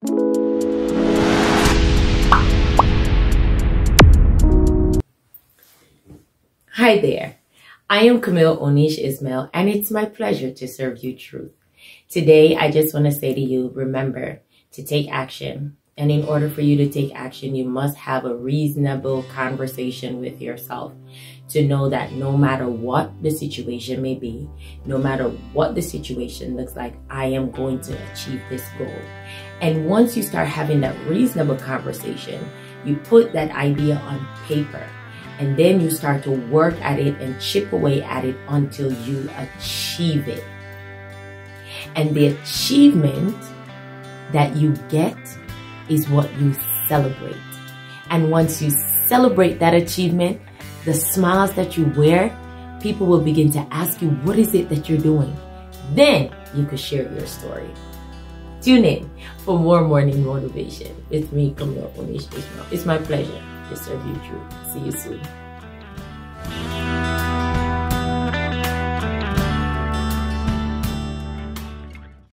Hi there. I am Camille Oneash Ismail, and it's my pleasure to serve you truth. Today, I just want to say to you remember to take action. And in order for you to take action, you must have a reasonable conversation with yourself to know that no matter what the situation may be, no matter what the situation looks like, I am going to achieve this goal. And once you start having that reasonable conversation, you put that idea on paper and then you start to work at it and chip away at it until you achieve it. And the achievement that you get is what you celebrate. And once you celebrate that achievement, the smiles that you wear, people will begin to ask you, what is it that you're doing? Then you could share your story. Tune in for more morning motivation with me, Camille Oneash Ismail. It's my pleasure to serve you true. See you soon.